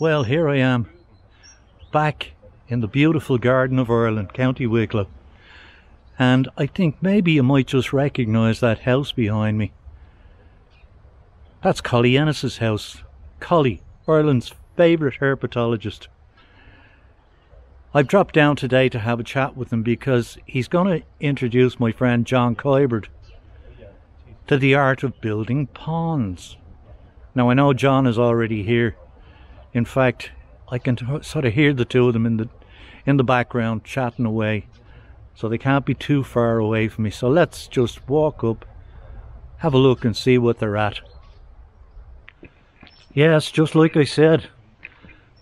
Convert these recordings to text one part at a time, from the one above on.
Well, here I am, back in the beautiful garden of Ireland, County Wicklow. And I think maybe you might just recognise that house behind me. That's Collie Ennis's house. Collie, Ireland's favourite herpetologist. I've dropped down today to have a chat with him because he's going to introduce my friend John Kiberd to the art of building ponds. Now I know John is already here. In fact, I can sort of hear the two of them in the in the background chatting away. So they can't be too far away from me. So let's just walk up, have a look and see what they're at. Yes, just like I said.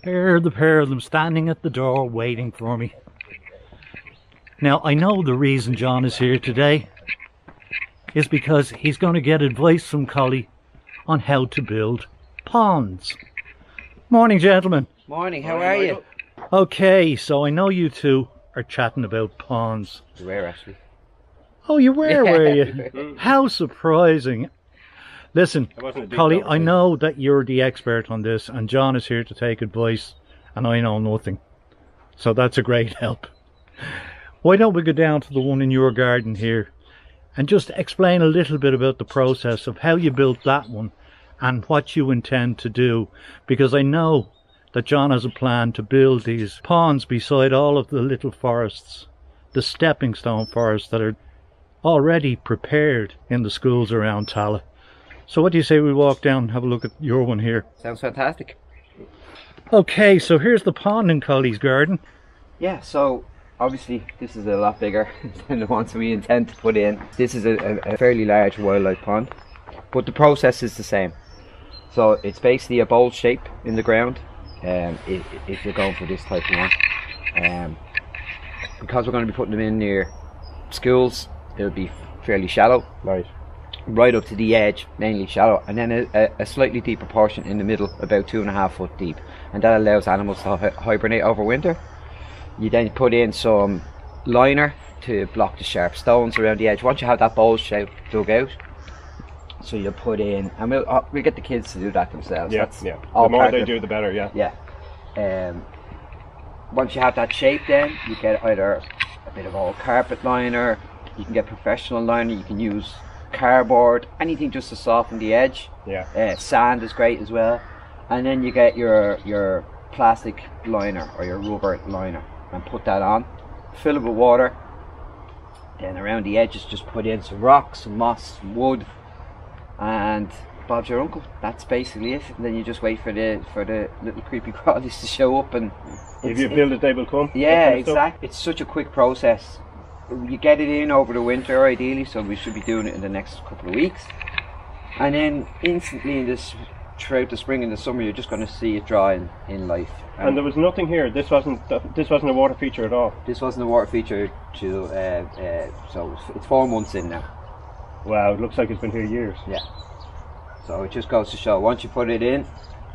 There are the pair of them standing at the door waiting for me. Now, I know the reason John is here today is because he's going to get advice from Collie on how to build ponds. Morning, gentlemen. Morning, how are you? Okay, so I know you two are chatting about ponds. Where actually? Oh, you were, were you? How surprising. Listen, It wasn't a deep Collie, I know that you're the expert on this, and John is here to take advice, and I know nothing. So that's a great help. Why don't we go down to the one in your garden here and just explain a little bit about the process of how you built that one and what you intend to do? Because I know that John has a plan to build these ponds beside all of the little forests, the stepping stone forests that are already prepared in the schools around Tallaght. So what do you say we walk down and have a look at your one here? Sounds fantastic. Okay, so here's the pond in Collie's garden. Yeah, so obviously this is a lot bigger than the ones we intend to put in. This is a, a, a fairly large wildlife pond, but the process is the same. So it's basically a bowl shape in the ground. Um, if, if you're going for this type of one, um, because we're going to be putting them in near schools, it'll be fairly shallow. Right. right up to the edge, mainly shallow, and then a, a, slightly deeper portion in the middle, about two and a half foot deep, and that allows animals to hi- hibernate over winter. You then put in some liner to block the sharp stones around the edge. Once you have that bowl shape dug out, so you put in, and we'll uh, we'll get the kids to do that themselves. Yeah, That's yeah. The more they of do, the better. Yeah. yeah. Um, once you have that shape, then you get either a bit of old carpet liner. You can get professional liner. You can use cardboard, anything just to soften the edge. Yeah. Uh, sand is great as well. And then you get your your plastic liner or your rubber liner and put that on. Fill it with water. Then around the edges, just put in some rocks, some moss, some wood, and Bob's your uncle. That's basically it. And then you just wait for the for the little creepy crawlies to show up and. If you build it, they will come. yeah, exactly. It's such a quick process. You get it in over the winter, ideally, so we should be doing it in the next couple of weeks. And then instantly in this throughout the spring and the summer, you're just going to see it dry in, in life. And there was nothing here. This wasn't. This wasn't a water feature at all. this wasn't a water feature, to, uh, uh, so it's- it's four months in now. Wow. It looks like it's been here years. Yeah. So it just goes to show once you put it in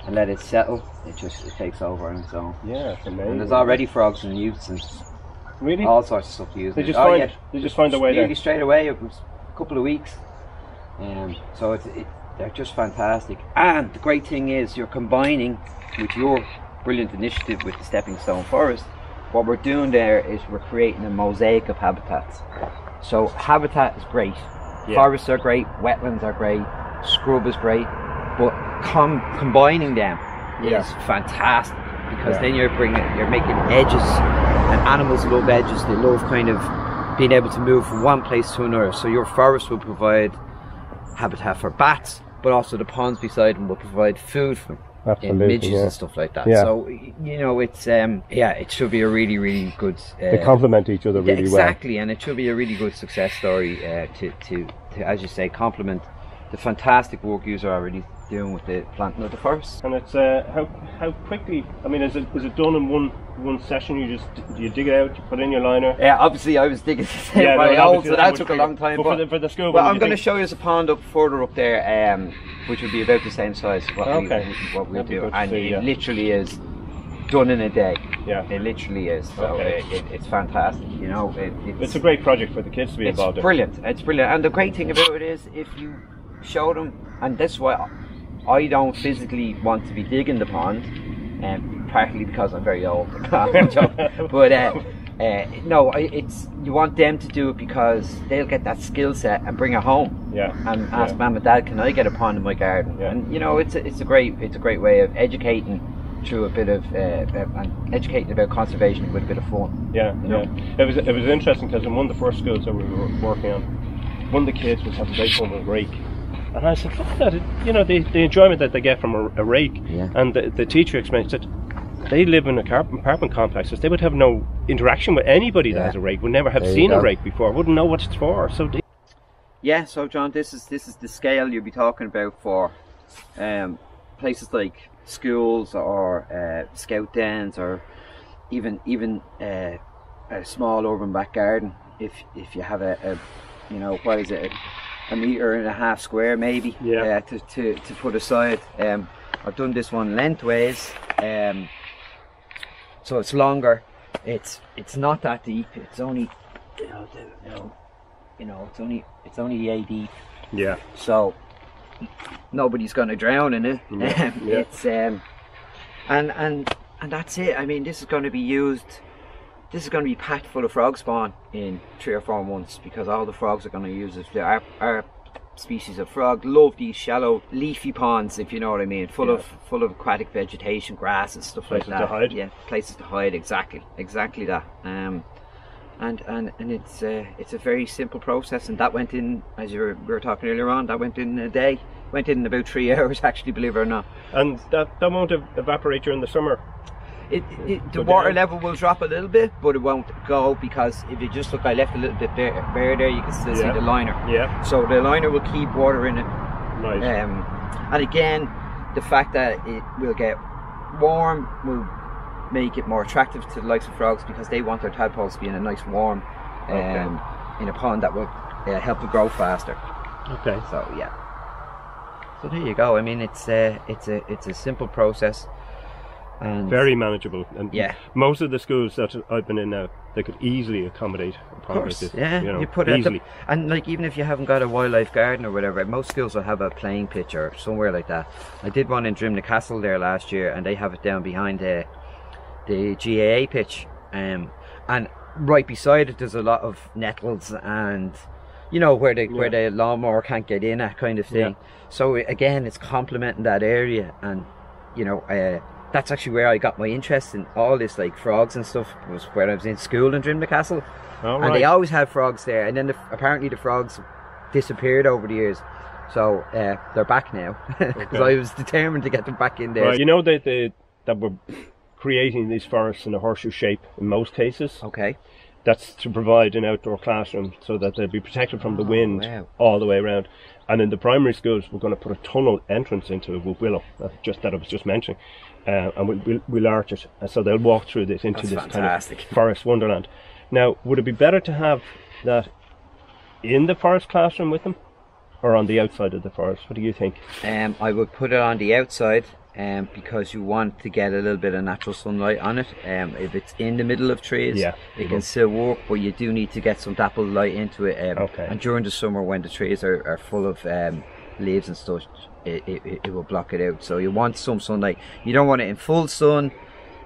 and let it settle, it just it takes over on its own. Yeah. It's amazing. And there's already frogs and newts and really. all sorts of stuff use. They it. just Oh, yeah. They just find their way nearly there. straight away. It was a couple of weeks, um, so it's it, they're just fantastic. And the great thing is, you're combining with your brilliant initiative with the Stepping Stone Forest. What we're doing there is we're creating a mosaic of habitats. So habitat is great. Yeah. Forests are great. Wetlands are great. Scrub is great. But com- combining them is fantastic because Yeah. then you're bringing you're making edges and animals love edges they love kind of being able to move from one place to another so your forest will provide habitat for bats but also the ponds beside them will provide food for in Absolutely. midges Yeah. and stuff like that Yeah. so you know it's um yeah it should be a really really good uh, They complement each other yeah, really exactly and it should be a really good success story uh, to, to to as you say complement the fantastic work you're already doing with the planting of the forest. And it's uh, how how quickly. I mean, is it is it done in one one session? You just you dig it out, you put in your liner. Yeah, obviously I was digging the Yeah, my no, obviously so that that took a long time. but But, for the- for the school well, I'm going to show you a pond up further up there, um, which would be about the same size as what Okay. we what we'll That'd do, and see, it yeah. literally is done in a day. Yeah. It literally is. So Okay. it, it, it's fantastic. You know, it, it's, It's a great project for the kids to be it's involved in. brilliant. It's brilliant. And the great thing about it is, if you show them, and that's why I don't physically want to be digging the pond. um, partly because I'm very old. I'm joking. but uh, uh, no, it's you want them to do it because they'll get that skill set and bring it home Yeah. and ask Yeah. mum and dad, can I get a pond in my garden? Yeah. And you know, it's a, it's a great it's a great way of educating through a bit of uh, uh, and educating about conservation with a bit of fun. Yeah, You know? yeah. It was it was interesting because in one of the first schools that we were working on, one of the kids was having great fun with a rake. And I said, look at that, you know, the, the enjoyment that they get from a, a rake. Yeah. And the, the teacher explained that they live in a car- apartment complexes. They would have no interaction with anybody that has a rake, would never have There seen a rake before, wouldn't know what it's for. So they, Yeah, so John, this is this is the scale you'll be talking about for um, places like schools or uh, scout dens or even even uh, a small urban back garden. If if you have a, a you know what is it a, a meter and a half square maybe Yeah. uh, to, to to put aside. Um, I've done this one lengthways, um, so it's longer. It's it's not that deep. It's only you know, you know, it's only it's only a deep yeah, so nobody's going to drown in it. Yeah, Um, yeah. It's um, and and and that's it. I mean, this is going to be used. This is going to be packed full of frog spawn in three or four months because all the frogs are going to use it. Our, our species of frog love these shallow, leafy ponds, if you know what I mean, full Yeah. of full of aquatic vegetation, grass and stuff Places like to that. hide. Yeah, places to hide. Exactly, exactly that. Um, and and and it's uh, it's a very simple process and that went in as you were, we were talking earlier on that went in a day went in about three hours actually believe it or not and that, that won't ev- evaporate during the summer. It, it, the water down. level will drop a little bit but it won't go because if you just look I left a little bit bare, bare there you can still see the liner Yeah, so the liner will keep water in it nice. um, and again the fact that it will get warm will make it more attractive to the likes of frogs because they want their tadpoles to be in a nice warm um, Okay. in a pond that will uh, help it grow faster okay. so yeah so there you go i mean it's a it's a it's a simple process and Very manageable. And Yeah. most of the schools that I've been in now, they could easily accommodate a pond like this. yeah you, know, you put it easily. the, and like even if you haven't got a wildlife garden or whatever most schools will have a playing pitch or somewhere like that i did one in Drimnagh Castle there last year and they have it down behind the the GAA pitch um and right beside it there's a lot of nettles and you know where the where the lawnmower can't get in that kind of thing so again it's complementing that area and you know uh, that's actually where I got my interest in all this like frogs and stuff was when I was in school in Drimnagh Castle All and they always had frogs there and then the, apparently the frogs disappeared over the years so uh, they're back now because Okay. I was determined to get them back in there Right, you know that they, that we're creating these forests in a horseshoe shape in most cases. okay That's to provide an outdoor classroom so that they'll be protected from the Oh, wind wow. all the way around. And in the primary schools, we're going to put a tunnel entrance into it with willow, uh, just that I was just mentioning, uh, and we'll, we'll, we'll arch it, and so they'll walk through this into That's this fantastic. kind of forest wonderland. Now, would it be better to have that in the forest classroom with them, or on the outside of the forest? What do you think? Um, I would put it on the outside um, because you want to get a little bit of natural sunlight on it. Um, if it's in the middle of trees, Yeah. it can still work, but you do need to get some dappled light into it. Um, Okay. And during the summer, when the trees are, are full of um, leaves and stuff, it, it, it- will block it out. So you want some sunlight. You don't want it in full sun.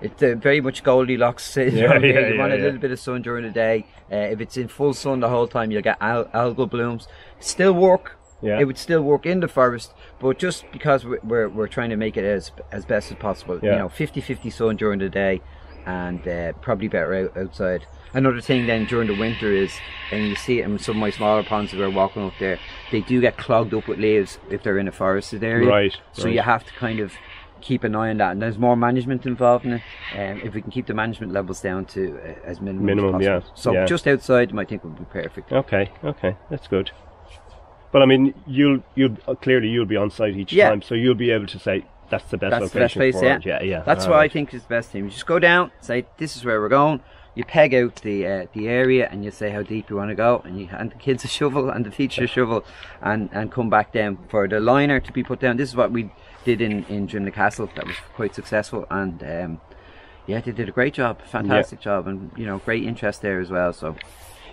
It's uh, very much Goldilocks. you Yeah, what yeah, you want yeah, a little bit of sun during the day. Uh, if it's in full sun the whole time, you'll get al- algal blooms. Still work. Yeah. It would still work in the forest, but just because we're, we're, we're trying to make it as as best as possible, Yeah. you know, 50-50 sun during the day, and uh, probably better out, outside. Another thing then during the winter is, and you see it in some of my smaller ponds that we're walking up there, they do get clogged up with leaves if they're in a forested area. Right, So right. you have to kind of keep an eye on that, and there's more management involved in it. Um, if we can keep the management levels down to uh, as minimum, Minimum, as possible. yeah, So yeah. just outside, I think would be perfect. Okay, okay, that's good. But I mean, you'll you'll uh, clearly you'll be on site each Yeah. time, so you'll be able to say that's the best That's the best place, for yeah. Yeah, yeah. That's all what I think is the best thing. You just go down, say this is where we're going. You peg out the uh, the area, and you say how deep you want to go, and you hand the kids a shovel and the teacher a shovel, and and come back down for the liner to be put down. This is what we did in in Drimnagh Castle. That was quite successful, and um, yeah, they did a great job, fantastic job, and you know great interest there as well. So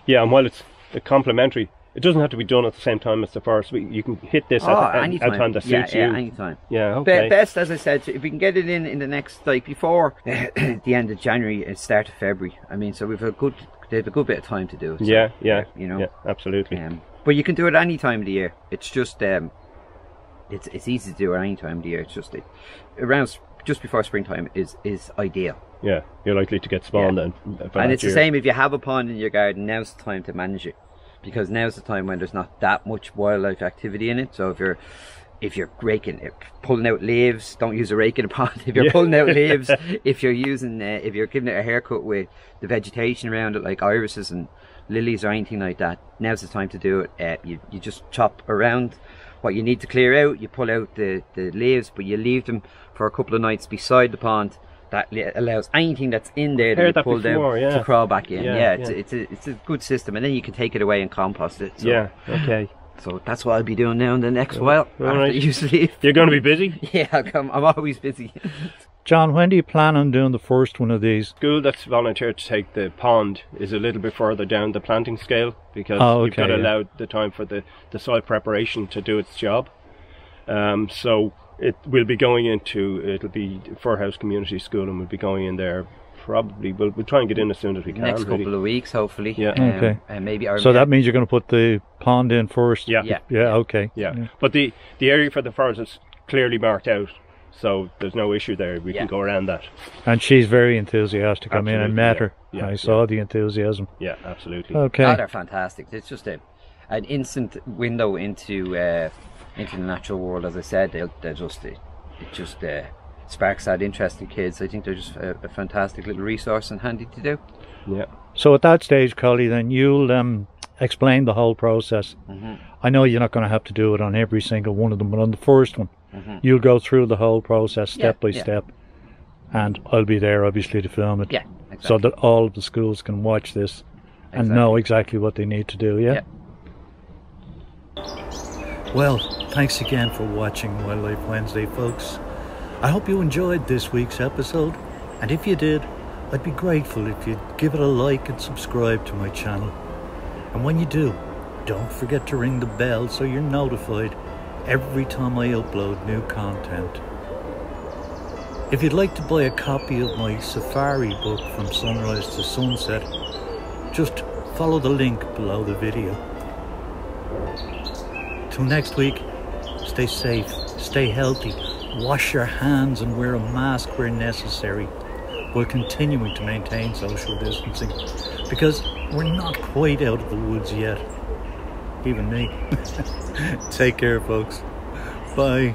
Yeah, and while it's complementary, It doesn't have to be done at the same time as the forest. We, you can hit this Oh, at, at, anytime. at time that yeah, suits yeah, you. anytime. yeah, Be- best, as I said, if we can get it in in the next, like before the end of January and start of February. I mean, so we've a good, they have a good bit of time to do it. so, yeah, yeah, you know. yeah, absolutely. Um, but you can do it any time of the year. It's just, um, it's it's easy to do at any time of the year. It's just it, around just before springtime is is ideal. Yeah, you're likely to get spawn then. uh, and it's the same if you have a pond in your garden. Now's the time to manage it because now's the time when there's not that much wildlife activity in it. So if you're if you're raking, if pulling out leaves, don't use a rake in a pond. If you're Yeah. pulling out leaves, if you're using, uh, if you're giving it a haircut with the vegetation around it, like irises and lilies or anything like that, now's the time to do it. Uh, you you just chop around what you need to clear out. You pull out the the leaves, but you leave them for a couple of nights beside the pond. That allows anything that's in there that you that pulled before, out yeah. to crawl back in. Yeah, Yeah, it's, yeah. it's a it's a good system, and then you can take it away and compost it. So, Yeah, okay. So that's what I'll be doing now in the next while. all after right. you sleep. You're going to be busy? Yeah, I'll come. I'm always busy. John, when do you plan on doing the first one of these? School that's volunteered to take the pond is a little bit further down the planting scale because Oh, we've got to yeah. allow the time for the, the soil preparation to do its job. Um, so it will be going into it'll be Firhouse Community School and we'll be going in there probably we'll, we'll try and get in as soon as we can. next really. couple of weeks, hopefully. Yeah. Um, Okay. And maybe our So that means you're going to put the pond in first? Yeah. Yeah. Yeah, okay. Yeah. But the, the area for the forest is clearly marked out. So there's no issue there. We Yeah. can go around that. And she's very enthusiastic. I mean, I met yeah. her. Yeah, I saw the enthusiasm. Yeah, absolutely. Okay. Oh, they're fantastic. It's just a an instant window into uh, into the natural world. As I said, they'll, they're just uh, it just uh, sparks that interest in kids. I think they're just a, a fantastic little resource and handy to do. Yeah. So at that stage, Collie, then you'll um, explain the whole process. Mhm. I know you're not going to have to do it on every single one of them, but on the first one, Mhm. you'll go through the whole process step Yeah, by yeah. step. And I'll be there, obviously, to film it. Yeah, So that all of the schools can watch this and Exactly. know exactly what they need to do, yeah? Well, thanks again for watching Wildlife Wednesday, folks. I hope you enjoyed this week's episode, and if you did, I'd be grateful if you'd give it a like and subscribe to my channel. And when you do, don't forget to ring the bell so you're notified every time I upload new content. If you'd like to buy a copy of my safari book from sunrise to sunset, just follow the link below the video. Till next week, stay safe, stay healthy, wash your hands and wear a mask where necessary while continuing to maintain social distancing because we're not quite out of the woods yet. Even me. Take care, folks. Bye.